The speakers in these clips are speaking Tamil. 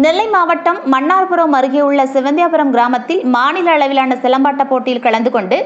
நெல்லை மாவட்டம் மன்னார்புரம் அருகே உள்ள சிவந்தியாபுரம் கிராமத்தில் மாநில அளவிலான சிலம்பாட்ட போட்டியில் கலந்து கொண்டு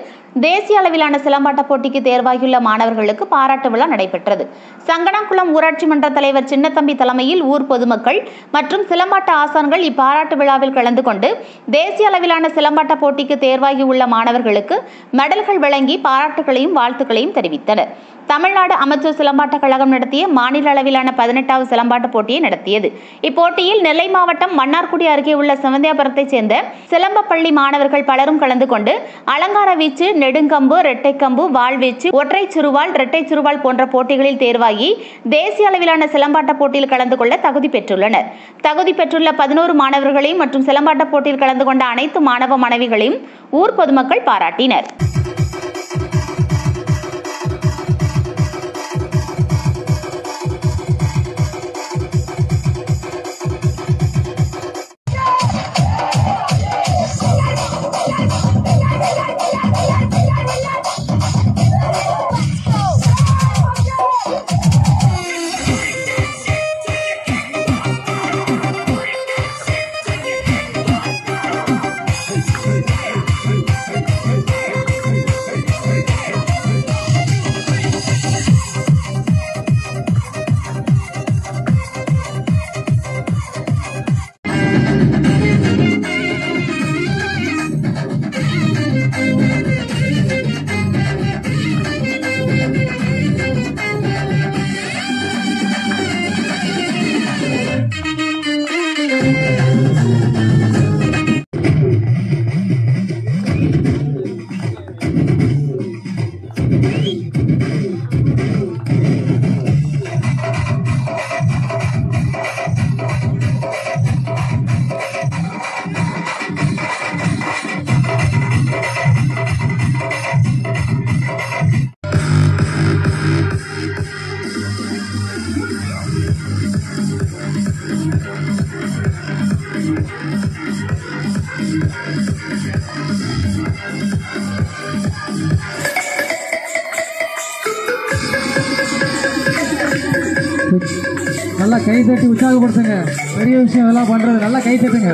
தேசிய அளவிலான சிலம்பாட்ட போட்டிக்கு தேர்வாகியுள்ள மாணவர்களுக்கு பாராட்டு விழா நடைபெற்றது. சங்கனாங்குளம் ஊராட்சி மன்ற தலைவர் சின்னத்தம்பி தலைமையில் ஊர் பொதுமக்கள் மற்றும் சிலம்பாட்ட ஆசான்கள் இப்பாராட்டு விழாவில் கலந்து கொண்டு தேசிய அளவிலான சிலம்பாட்ட போட்டிக்கு தேர்வாகியுள்ள மாணவர்களுக்கு மெடல்கள் வழங்கி பாராட்டுகளையும் வாழ்த்துக்களையும் தெரிவித்தனர். தமிழ்நாடு அமைச்சர் சிலம்பாட்ட கழகம் நடத்திய மாநில அளவிலான பதினெட்டாவது சிலம்பாட்ட போட்டியை நடத்தியது. இப்போட்டியில் நெல்லை மாவட்டம் மன்னார்குடி அருகே உள்ள சிவந்தியாபுரத்தைச் சேர்ந்த சிலம்பப்பள்ளி மாணவர்கள் பலரும் கலந்து கொண்டு அலங்கார வீச்சு நெடுங்கம்பு இரட்டைக்கம்பு வாழ்வீச்சு ஒற்றை சிறுவாள் இரட்டை சிறுவாள் போன்ற போட்டிகளில் தேர்வாகி தேசிய அளவிலான சிலம்பாட்ட போட்டியில் கலந்து கொள்ள தகுதி பெற்றுள்ளனர். தகுதி பெற்றுள்ள பதினோரு மாணவர்களையும் மற்றும் சிலம்பாட்ட போட்டியில் கலந்து கொண்ட அனைத்து மாணவ மாணவிகளையும் ஊர் பொதுமக்கள் பாராட்டினர். நல்லா கை தட்டி உற்சாகப்படுத்துங்க. பெரிய விஷயம் எல்லாம் பண்றது. நல்லா கை தட்டுங்க.